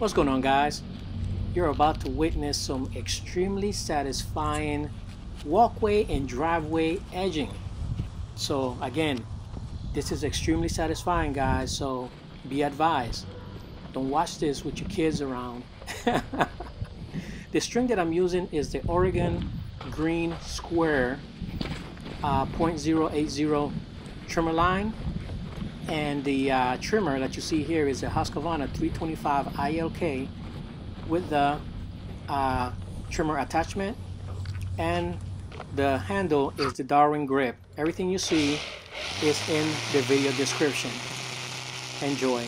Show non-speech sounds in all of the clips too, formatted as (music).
What's going on guys? You're about to witness some extremely satisfying walkway and driveway edging. So again, this is extremely satisfying guys, so be advised. Don't watch this with your kids around. (laughs) the string that I'm using is the Oregon Green Square uh, 0.080 trimmer line and the uh, trimmer that you see here is a Husqvarna 325 ILK with the uh, trimmer attachment and the handle is the Darwin grip. Everything you see is in the video description. Enjoy.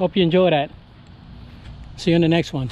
Hope you enjoy that. See you in the next one